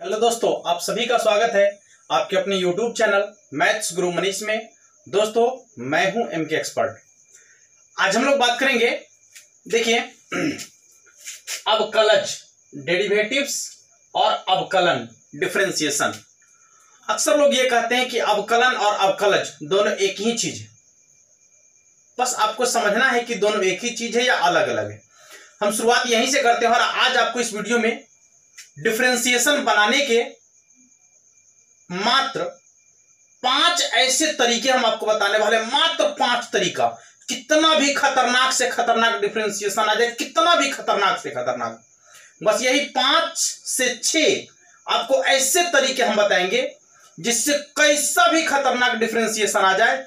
Hello दोस्तों, आप सभी का स्वागत है आपके अपने यूट्यूब चैनल मैथ्स गुरु मनीष में। दोस्तों, मैं हूँ एम के एक्सपर्ट आज हम लोग बात करेंगे, देखिए, अवकलज डेरिवेटिव्स और अवकलन डिफ्रेंसिएशन अक्सर लोग ये कहते हैं कि अवकलन और अवकलज दोनों एक ही चीज़ है। बस आपको समझना है कि दोनों एक ही चीज़ है या अलग अलग है। हम शुरुआत यहीं से करते हैं और आज आपको इस वीडियो में डिफ्रेंसिएशन बनाने के मात्र पाँच ऐसे तरीके हम आपको बताने वाले मात्र पाँच तरीका। कितना भी खतरनाक से खतरनाक डिफ्रेंसिएशन आ जाए, कितना भी खतरनाक से खतरनाक। बस यही पाँच से छह आपको ऐसे तरीके हम बताएँगे, जिससे कैसा भी खतरनाक डिफ्रेंसिएशन आ जाए,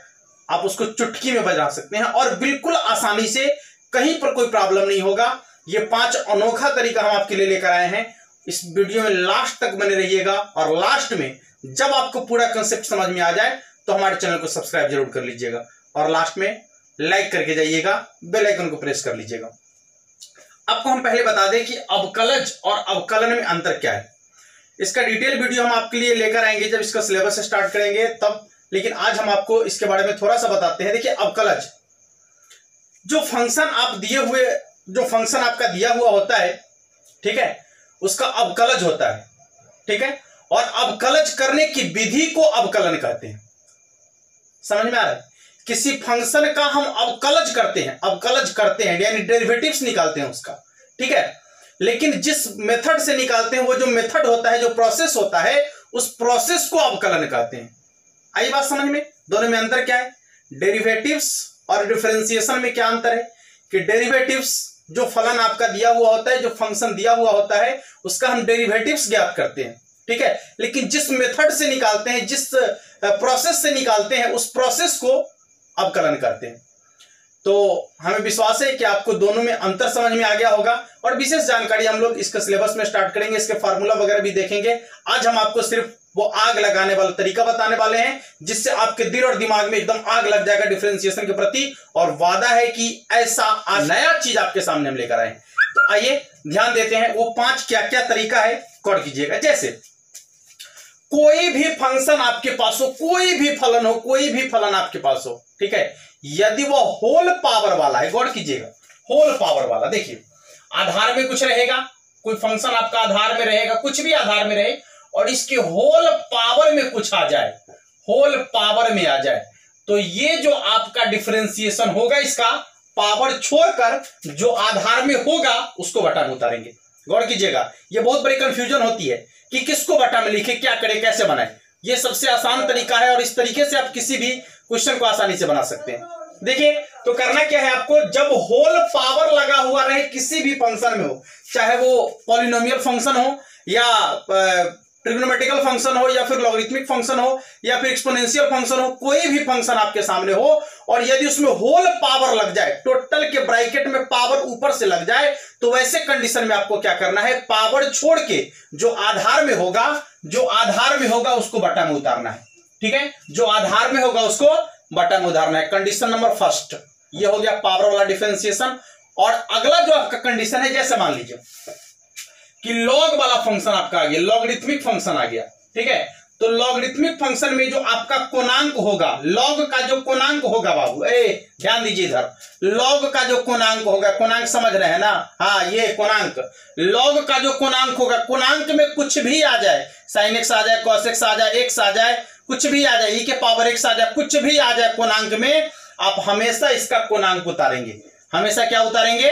आप उसको चुटकी में बजा सकते हैं और बिल्कुल आसानी से कहीं पर कोई प्रॉब्लम नहीं होगा। ये पाँच अनोखा तरीका हम आपके लिए लेकर आए हैं। इस वीडियो में लास्ट तक बने रहिएगा और लास्ट में जब आपको पूरा कंसेप्ट समझ में आ जाए तो हमारे चैनल को सब्सक्राइब ज़रूर कर लीजिएगा और लास्ट में लाइक करके जाइएगा बेल आइकन को प्रेस कर लीजिएगा। आपको हम पहले बता दें कि अवकलज और अवकलन में अंतर क्या है। इसका डिटेल वीडियो हम आपके लिए लेकर आएँगे, जब इसका सिलेबस स्टार्ट करेंगे तब। लेकिन आज हम आपको इसके बारे में थोड़ा सा बताते हैं। देखिए, अवकलज, जो फ़ंक्शन आप दिए हुए, जो फ़ंक्शन आपका दिया हुआ होता है, ठीक है उसका अवकलज होता है। ठीक है? और अवकलज करने की विधि को अवकलन कहते हैं। समझ में आ रहा है? किसी फ़ंक्शन का हम अवकलज करते हैं, अवकलज करते हैं, यानी डेरिवेटिव्स निकालते हैं उसका। ठीक है? लेकिन जिस मेथड से निकालते हैं, वो जो मेथड होता है, जो प्रोसेस होता है, उस प्रोसेस को अवकलन कहते हैं। आई बात समझ में? दोनों में अंतर क्या है? डेरिवेटिव्स और डिफरेंशिएशन में क्या अंतर है? कि डेरिवेटिव्स जो फलन आपका दिया हुआ होता है, जो फ़ंक्शन दिया हुआ होता है, उसका हम डेरिवेटिव्स ज्ञात करते हैं। ठीक है? लेकिन जिस मेथड से निकालते हैं, जिस प्रोसेस से निकालते हैं, उस प्रोसेस को अवकलन करते हैं। तो हमें विश्वास है कि आपको दोनों में अंतर समझ में आ गया होगा और विशेष जानकारी हम लोग इसके सिलेबस में स्टार्ट करेंगे, इसके फार्मूला वगैरह भी देखेंगे। आज हम आपको सिर्फ़ वो आग लगाने वाला तरीका बताने वाले हैं, जिससे आपके दिल और दिमाग में एकदम आग लग जाएगा डिफ्रेंसिएशन के प्रति और वादा है कि ऐसा नया चीज़ आपके सामने हम लेकर आए तो आइए, ध्यान देते हैं वो पाँच क्या क्या तरीका है कौन कीजिएगा। जैसे, कोई भी फ़ंक्शन आपके पास हो, कोई भी फलन हो, कोई भी फलन आपके पास हो, ठीक है? यदि वो होल पावर वाला है, गौर कीजिएगा होल पावर वाला, देखिए, आधार में कुछ रहेगा, कोई फ़ंक्शन आपका आधार में रहेगा, कुछ भी आधार में रहे, और इसके होल पावर में कुछ आ जाए होल पावर में आ जाए तो ये जो आपका डिफ्रेंसिएशन होगा इसका पावर छोड़कर जो आधार में होगा, उसको बटा में उतारेंगे। गौर कीजिएगा, ये बहुत बड़ी कंफ्यूजन होती है कि किसको बटा में लिखे, क्या करे, कैसे बनाए। ये सबसे आसान तरीका है और इस तरीके से आप किसी भी क्वेश्चन को आसानी से बना सकते हैं। देखिए तो करना क्या है आपको? जब होल पावर लगा हुआ रहे किसी भी फ़ंक्शन में हो, चाहे वो पॉलिनोमियल फ़ंक्शन हो, या ट्रिग्नोमेटिकल फ़ंक्शन हो, या फिर लॉगरिथमिक फ़ंक्शन हो, या फिर एक्सपोनेंशियल फ़ंक्शन हो, कोई भी फ़ंक्शन आपके सामने हो, और यदि उसमें होल पावर लग जाए टोटल के ब्रैकेट में पावर ऊपर से लग जाए तो वैसे कंडीशन में आपको क्या करना है? पावर छोड़ के जो आधार में होगा, जो आधार में होगा, उसको बटा में उतारना है। ठीक है? जो आधार में होगा उसको बटन में। उतारना है कंडीशन नंबर फ़र्स्ट ये हो गया पावर वाला डिफ्रेंसिएशन और अगला जो आपका कंडीशन है, जैसे मान लीजिए कि लॉग वाला फ़ंक्शन आपका आ गया लॉगरिथमिक फ़ंक्शन आ गया, ठीक है? तो लॉगरिथमिक फ़ंक्शन में जो आपका कोणांक होगा लॉग का जो कोणांक होगा बाबू, ए, ध्यान दीजिए इधर। लॉग का जो कोणांक होगा, कोणांक समझ रहे हैं ना? हाँ ये कोणांक। लॉग का जो कोणांक होगा, कोणांक में कुछ भी आ जाए साइन एक्स आ जाए कॉस एक्स आ जाए एक्स आ जाए कुछ भी आ जाए ई के पावर एक्स आ जाए कुछ भी आ जाए कोणांक में, आप हमेशा इसका कोणांक उतारेंगे। हमेशा क्या उतारेंगे?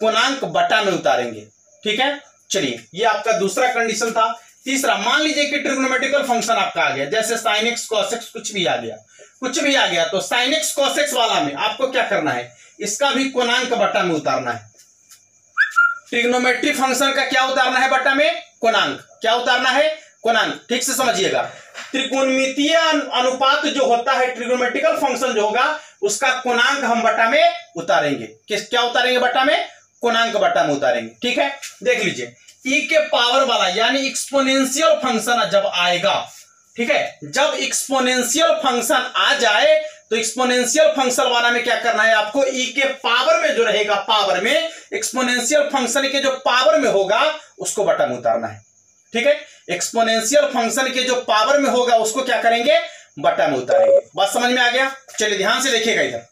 कोणांक बटा में उतारेंगे। ठीक है? चलिए, ये आपका दूसरा कंडीशन था। तीसरा, मान लीजिए कि ट्रिग्नोमेटिकल फ़ंक्शन आपका आ गया। जैसे साइन एक्स कॉसेक्स कुछ भी आ गया। कुछ भी आ गया तो साइन एक्स कॉसेक्स वाला में आपको क्या करना है? इसका भी कोणांक बटा में उतारना है। ट्रिग्नोमेट्री फ़ंक्शन का क्या उतारना है बटा में? कोणांक क्या उतारना है? कोणांक ठीक से समझिएगा। त्रिकोणमितीय अनुपात जो होता है ट्रिग्नोमेट्रिकल फ़ंक्शन जो होगा, उसका कोणांक हम बटा में उतारेंगे। किस, क्या उतारेंगे बटा में? कोणांक बटा में उतारेंगे, ठीक है? देख लीजिए। ई के पावर वाला, यानी एक्सपोनेंशियल फ़ंक्शन जब आएगा, ठीक है? जब एक्सपोनेंशियल फ़ंक्शन आ जाए तो एक्सपोनेंशियल फ़ंक्शन वाला में क्या करना है आपको? ई के पावर में जो रहेगा पावर में एक्सपोनेंशियल फ़ंक्शन के जो पावर में होगा, उसको बटन उतारना है। ठीक है? एक्सपोनेंशियल फ़ंक्शन के जो पावर में होगा, उसको क्या करेंगे? बटा में उतारेंगे। बात समझ में आ गया? चलिए ध्यान से देखिएगा इधर।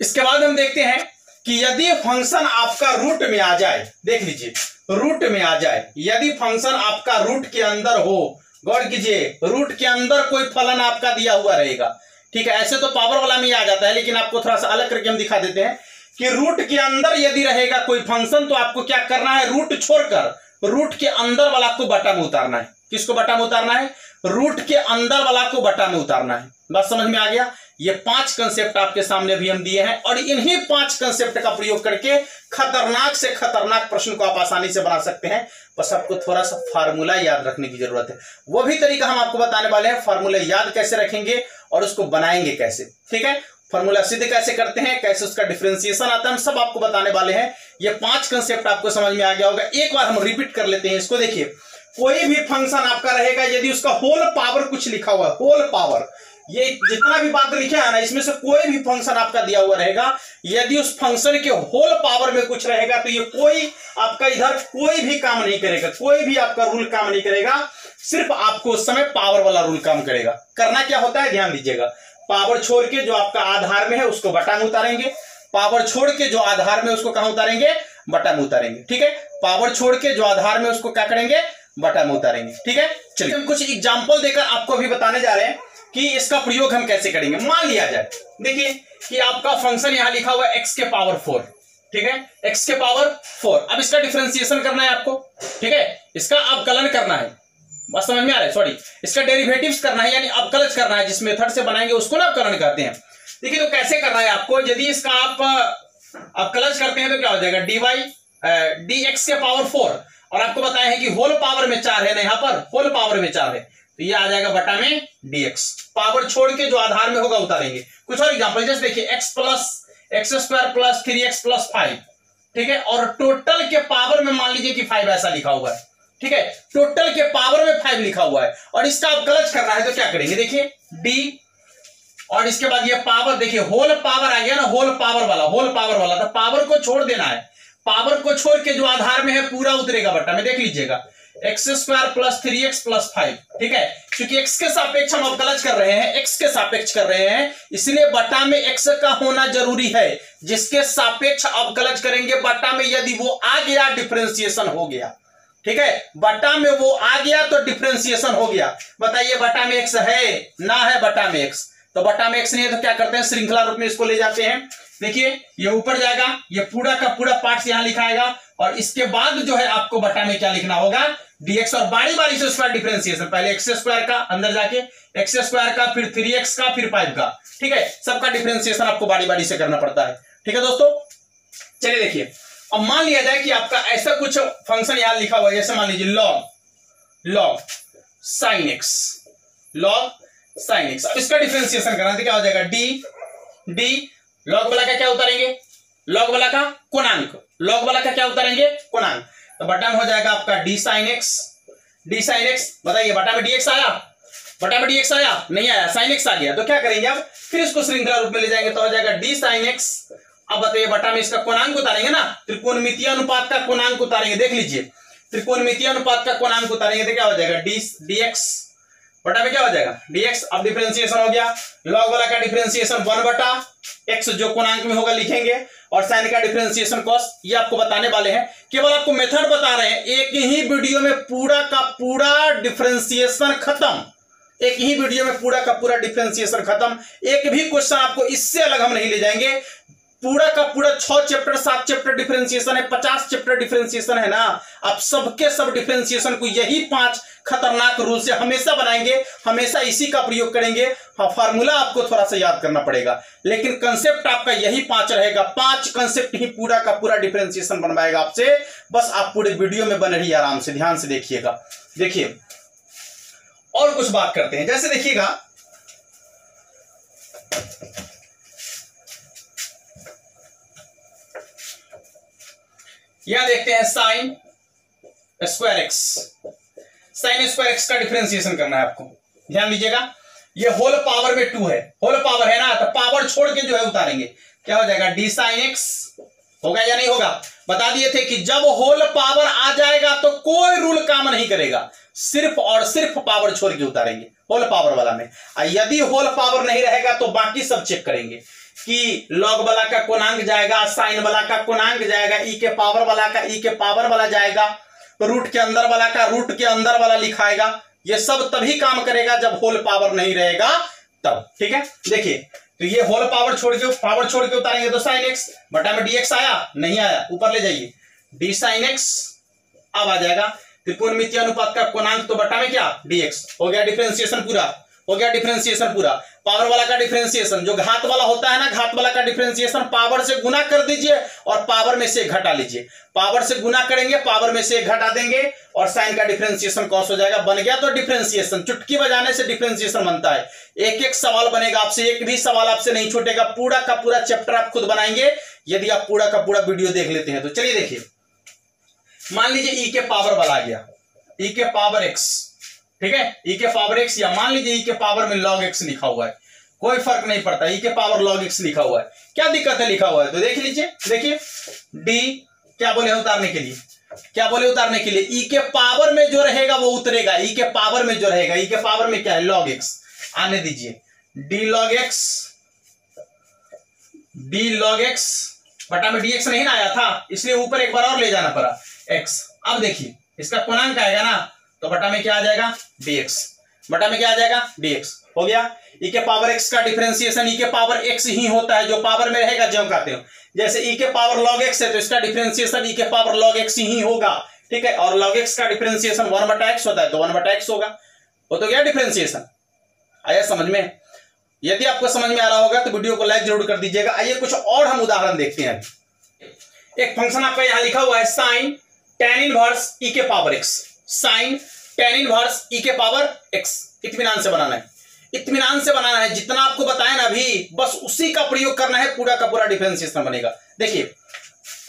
इसके बाद हम देखते हैं कि यदि फ़ंक्शन आपका रूट में आ जाए, देख लीजिए रूट में आ जाए, यदि फ़ंक्शन आपका रूट के अंदर हो, गौर कीजिए रूट के अंदर कोई फलन आपका दिया हुआ रहेगा। ठीक है, ऐसे तो पावर वाला में ही आ जाता है, लेकिन आपको थोड़ा सा अलग करके हम दिखा देते हैं कि रूट के अंदर यदि रहेगा कोई फ़ंक्शन तो आपको क्या करना है? रूट छोड़कर रूट के अंदर वाला को बटा में उतारना है। किसको बटा में उतारना है? रूट के अंदर वाला को बटा में उतारना है। बात समझ में आ गया? ये पाँच कंसेप्ट आपके सामने भी हम दिए हैं और इन्हीं पाँच कंसेप्ट का प्रयोग करके खतरनाक से खतरनाक प्रश्न को आप आसानी से बना सकते हैं। बस आपको थोड़ा सा फार्मूला याद रखने की ज़रूरत है। वो भी तरीका हम आपको बताने वाले हैं। फार्मूला याद कैसे रखेंगे और उसको बनाएँगे कैसे? ठीक है? फॉर्मूला सिद्ध कैसे करते हैं, कैसे उसका डिफ्रेंसिएशन आता है, हम सब आपको बताने वाले हैं। ये पाँच कंसेप्ट आपको समझ में आ गया होगा। एक बार हम रिपीट कर लेते हैं इसको, देखिए। कोई भी फ़ंक्शन आपका रहेगा, यदि उसका होल पावर कुछ लिखा हुआ है होल पावर ये जितना भी बात लिखा है ना, इसमें से कोई भी फ़ंक्शन आपका दिया हुआ रहेगा। यदि उस फ़ंक्शन के होल पावर में कुछ रहेगा तो ये कोई आपका इधर कोई भी काम नहीं करेगा, कोई भी आपका रूल काम नहीं करेगा। सिर्फ़ आपको उस समय पावर वाला रूल काम करेगा। करना क्या होता है, ध्यान दीजिएगा। पावर छोड़ के जो आपका आधार में है, उसको बटा में उतारेंगे। पावर छोड़ के जो आधार में उसको कहा उतारेंगे? बटा में उतारेंगे, ठीक है? पावर छोड़ के जो आधार में उसको क्या करेंगे? बटा में उतारेंगे, ठीक है? चलिए, हम कुछ एग्ज़ाम्पल देकर आपको अभी बताने जा रहे हैं कि इसका प्रयोग हम कैसे करेंगे। मान लिया जाए, देखिए कि आपका फ़ंक्शन यहाँ लिखा हुआ है एक्स के पावर फोर ठीक है? एक्स के पावर फोर अब इसका डिफ्रेंसिएशन करना है आपको, ठीक है? इसका अवकलन करना है। समझ में आ रहा है? सॉरी इसका डेरिवेटिव्स करना है, यानी अवकलज करना है जिस मेथड से बनाएँगे, उसको ना अवकलन कहते हैं। देखिए तो कैसे करना है आपको? यदि इसका आप अवकलज करते हैं तो क्या हो जाएगा? डी वाई डी एक्स के पावर फोर और आपको बताया है कि होल पावर में चार है ना यहाँ पर? होल पावर में चार है। तो ये आ जाएगा बटा में डीएक्स पावर छोड़ के जो आधार में होगा, उतारेंगे। कुछ और एग्ज़ाम्पल जैसे देखिए x plus x square plus three x plus five ठीक है? और टोटल के पावर में मान लीजिए कि फाइव ऐसा लिखा हुआ है। ठीक है? टोटल के पावर में फाइव लिखा हुआ है। और इसका आप गलत करना है तो क्या करेंगे? देखिए डी और इसके बाद ये पावर देखिए होल पावर आ गया ना होल पावर वाला होल पावर वाला। तो पावर को छोड़ देना है। पावर को छोड़ के जो आधार में है, पूरा उतरेगा बट्टा में। देख लीजिएगा। X square plus three x plus five ठीक है? क्योंकि एक्स के सापेक्ष हम अवकलज कर रहे हैं। एक्स के सापेक्ष कर रहे हैं। इसलिए बटा में एक्स का होना ज़रूरी है। जिसके सापेक्ष अब अवकलज करेंगे, बटा में यदि वो आ गया डिफ्रेंसिएशन हो गया। ठीक है? बटा में वो आ गया तो डिफ्रेंसिएशन हो गया। बताइए, बटा में एक्स है? ना है बटा में एक्स तो बटा में एक्स नहीं है तो क्या करते हैं? श्रृंखला रूप में इसको ले जाते हैं। देखिए, ये ऊपर जाएगा, ये पूरा का पूरा पार्ट यहाँ लिखाएगा और इसके बाद जो है आपको बटा में क्या लिखना होगा? डीएक्स और बारी बारी से स्क्वायर डिफरेंशिएशन पहले एक्स स्क्वायर का, अंदर जाके एक्स स्क्वायर का, फिर थ्री एक्स का, फिर फाइव का। ठीक है? सबका डिफरेंशिएशन आपको बारी बारी से करना पड़ता है। ठीक है दोस्तों? चलिए देखिए। अब मान लिया जाए कि आपका ऐसा कुछ फ़ंक्शन यहाँ लिखा हुआ है, जैसे मान लीजिए log log sine x log sine x अब इसका डिफ्रेंसिएशन करना तो क्या हो जाएगा? डी डी लॉग वाला का क्या उतारेंगे? लॉग वाला का कोणांक। लॉग वाला का क्या उतारेंगे? कोणांक। तो बटा में हो जाएगा आपका d sine x d sine x बताइए, बटा में डी एक्स आया? बटा में डी एक्स आया? नहीं आया साइन एक्स आ गया। तो क्या करेंगे अब फिर इसको श्रृंखला रूप में ले जाएँगे तो हो जाएगा डी साइन एक्स अब बताइए, बटा में इसका कोणांक उतारेंगे ना? त्रिकोणमितीय अनुपात का कोणांक उतारेंगे, देख लीजिए। त्रिकोणमितीय अनुपात का कोणांक उतारेंगे तो क्या हो जाएगा? डी डी एक्स बटा में क्या हो जाएगा? डीएक्स, अब डिफरेंशिएशन हो गया। लॉग वाला का डिफरेंशिएशन वन बटा एक्स जो कोणांक में होगा लिखेंगे, और साइन का डिफरेंशिएशन कॉस ये आपको बताने वाले हैं। केवल आपको मेथड बता रहे हैं, एक ही वीडियो में पूरा का पूरा डिफरेंशिएशन खत्म। एक ही वीडियो में पूरा का पूरा डिफरेंशिएशन खत्म। एक भी क्वेश्चन आपको इससे अलग हम नहीं ले जाएँगे। पूरा का पूरा छह चैप्टर सात चैप्टर डिफरेंशिएशन है, पचास चैप्टर डिफरेंशिएशन है ना? आप सबके सब डिफरेंशिएशन को यही पाँच खतरनाक रूल से हमेशा बनाएँगे, हमेशा इसी का प्रयोग करेंगे। हाँ फार्मूला आपको थोड़ा सा याद करना पड़ेगा। लेकिन कंसेप्ट आपका यही पाँच रहेगा। पाँच कंसेप्ट ही पूरा का पूरा डिफरेंशिएशन बनवाएगा आपसे। बस आप पूरे वीडियो में बन रही आराम से, ध्यान से देखिएगा। देखिए, और कुछ बात करते हैं। जैसे देखिएगा यहाँ देखते हैं sine square x. Sine square x का डिफ्रेंसिएशन करना है आपको। ध्यान दीजिएगा, ये होल पावर में टू है। होल पावर है ना? तो पावर छोड़ के जो है उतारेंगे। क्या हो जाएगा? डी साइन एक्स होगा या नहीं होगा? बता दिए थे कि जब होल पावर आ जाएगा तो कोई रूल काम नहीं करेगा। सिर्फ़ और सिर्फ़ पावर छोड़ के उतारेंगे। होल पावर वाला में। यदि होल पावर नहीं रहेगा तो बाकी सब चेक करेंगे। कि लॉग वाला का कोणांक जाएगा साइन वाला का कोणांक जाएगा ई के पावर वाला का ई के पावर वाला जाएगा रूट के अंदर वाला का रूट के अंदर वाला लिखाएगा, ये सब तभी काम करेगा जब होल पावर नहीं रहेगा तब, ठीक है? देखिए तो ये होल पावर छोड़ के पावर छोड़ के उतारेंगे तो साइन एक्स बटा में डीएक्स आया? नहीं आया, ऊपर ले जाइए। डी साइन एक्स अब आ जाएगा। त्रिकोणमितीय अनुपात का कोणांक तो बटा में क्या? डीएक्स हो गया डिफ्रेंसिएशन पूरा। हो गया डिफ्रेंसिएशन पूरा। पावर वाला का डिफ्रेंसिएशन जो घात वाला होता है ना, घात वाला का डिफ्रेंसिएशन पावर से गुना कर दीजिए और पावर में से घटा लीजिए। पावर से गुना करेंगे, पावर में से घटा देंगे और साइन का डिफ्रेंसिएशन कॉस हो जाएगा। बन गया तो डिफ्रेंसिएशन चुटकी बजाने से डिफ्रेंसिएशन बनता है। एक एक सवाल बनेगा आपसे, एक भी सवाल आपसे नहीं छूटेगा। पूरा का पूरा चैप्टर आप खुद बनाएँगे, यदि आप पूरा का पूरा वीडियो देख लेते हैं। तो चलिए देखिए। मान लीजिए ई e के पावर वाला आ गया। ई e के पावर एक्स ठीक है? ई e के पावर एक्स या मान लीजिए ई के पावर में लॉग एक्स लिखा हुआ है, कोई फ़र्क नहीं पड़ता। ई के पावर लॉग एक्स लिखा हुआ है। क्या दिक्कत है लिखा हुआ है? तो देख लीजिए, देखिए डी क्या बोले उतारने के लिए? क्या बोले उतारने के लिए? ई के पावर में जो रहेगा वो उतरेगा। ई के पावर में जो रहेगा ई के पावर में क्या है? लॉग एक्स आने दीजिए। D log x d log x बटा में डी एक्स नहीं ना आया था, इसलिए ऊपर एक बार और ले जाना पड़ा। एक्स अब देखिए, इसका पूर्णांक आएगा ना? तो बटा में क्या आ जाएगा? डीएक्स बटा में क्या आ जाएगा? डीएक्स हो गया? E के पावर एक्स का डिफरेंशिएशन ई के पावर एक्स ही होता है, जो पावर में रहेगा, जो कहते हो। जैसे ई e के पावर लॉग एक्स है तो इसका डिफरेंशिएशन ई e के पावर लॉग एक्स ही होगा। ठीक है? और लॉग एक्स का डिफरेंशिएशन वन बटा एक्स होता है तो वन बटा एक्स होगा। वो तो क्या डिफरेंशिएशन आया समझ में? यदि आपको समझ में आ रहा होगा तो वीडियो को लाइक ज़रूर कर दीजिएगा। आइए कुछ और हम उदाहरण देखते हैं। एक फ़ंक्शन आपका यहाँ लिखा हुआ है साइन टेन इनवर्स ई के power x sine tan inverse e के पावर एक्स इतमान से बनाना है। इत्मीनान से बनाना है, जितना आपको बताया ना अभी, बस उसी का प्रयोग करना है, पूरा का पूरा डिफ्रेंसिएशन बनेगा। देखिए,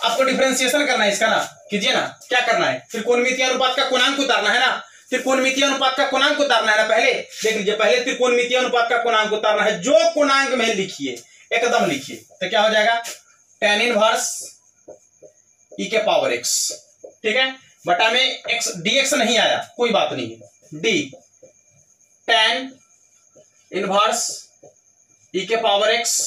आपको डिफ्रेंसिएशन करना है इसका ना, कीजिए ना, क्या करना है? त्रिकोणमितीय अनुपात का कोणांक उतारना है ना? त्रिकोणमितीय अनुपात का कोणांक उतारना है ना पहले? देख लीजिए, पहले त्रिकोणमितीय अनुपात का कोणांक उतारना है, जो कोणांक में लिखिए, एकदम लिखिए तो क्या हो जाएगा? टेन इनवर्स ई के पावर एक्स ठीक है? बटा में एक्स डी एक्स नहीं आया, कोई बात नहीं है। डी टेन इनवर्स ई के पावर एक्स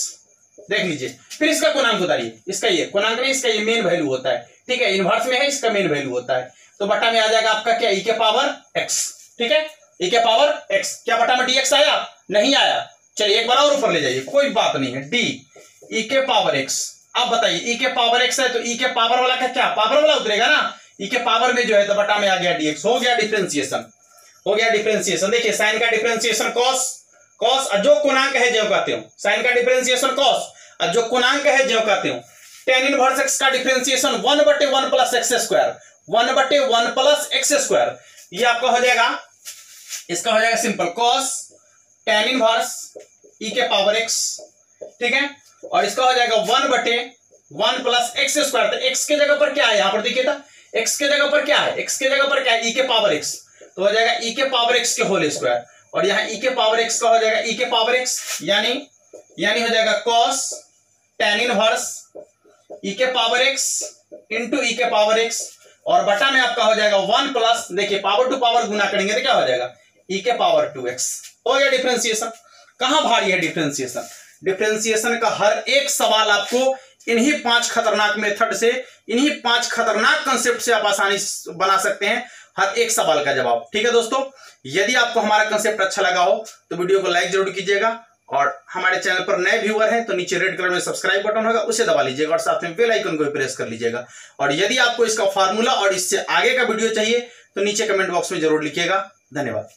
देख लीजिए। फिर इसका कोणांक उतारिए। इसका ये, कोणांक नहीं, इसका ये मेन वैल्यू होता है। ठीक है इनवर्स में है, इसका मेन वैल्यू होता है। तो बटा में आ जाएगा आपका क्या? ई के पावर एक्स ठीक है? ई के पावर एक्स क्या बटा में डी एक्स आया? नहीं आया। चलिए, एक बार और ऊपर ले जाइए। कोई बात नहीं है। डी ई के पावर एक्स अब बताइए ई के पावर एक्स है तो ई के पावर वाला क्या? पावर वाला उतरेगा ना। ई के पावर में जो है तो बटा में आ गया डीएक्स हो गया डिफ्रेंसिएशन हो गया डिफ्रेंसिएशन देखिए साइन का डिफ्रेंसिएशन कॉस कॉस जो कोणांक है जो कहते हो. साइन का डिफ्रेंसिएशन कॉस जो कोणांक है जो कहते हो. टेन इनवर्स एक्स का डिफ्रेंसिएशन वन बटे one plus x square one बटे वन प्लस एक्स स्क्वायर ये आपका हो जाएगा, इसका हो जाएगा simple cos tan inverse e के पावर एक्स ठीक है? और इसका हो जाएगा वन बटे वन प्लस एक्स स्क्वायर तो एक्स के जगह पर क्या है? यहाँ पर देखिए था एक्स के जगह पर क्या है? एक्स के जगह पर क्या है? ई e के पावर एक्स तो हो जाएगा ई e के पावर एक्स के होल स्क्वायर और यहाँ ई e के पावर एक्स का हो जाएगा ई के पावर एक्स यानी यानी हो जाएगा कॉस टेन इनवर्स ई के पावर एक्स इंटू ई के पावर एक्स और बटा में आपका हो जाएगा वन प्लस देखिए पावर टू पावर गुना करेंगे तो क्या हो जाएगा? ई के पावर टू एक्स हो गया डिफ्रेंसिएशन कहाँ भारी है डिफ्रेंसिएशन डिफ्रेंसिएशन का हर एक सवाल आपको इन्हीं पाँच खतरनाक मेथड से, इन्हीं पाँच खतरनाक कंसेप्ट से आप आसानी बना सकते हैं। हर एक सवाल का जवाब। ठीक है दोस्तों? यदि आपको हमारा कंसेप्ट अच्छा लगा हो तो वीडियो को लाइक ज़रूर कीजिएगा। और हमारे चैनल पर नए व्यूअर हैं तो नीचे रेड कलर में सब्सक्राइब बटन होगा, उसे दबा लीजिएगा और साथ में बेल आइकन को भी प्रेस कर लीजिएगा। और यदि आपको इसका फार्मूला और इससे आगे का वीडियो चाहिए तो नीचे कमेंट बॉक्स में ज़रूर लिखिएगा। धन्यवाद।